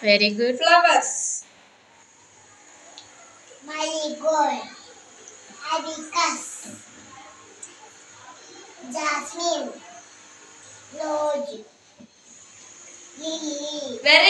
Very good. Flowers. Marigold. Abacus. Jasmine. Rose. Lily. Very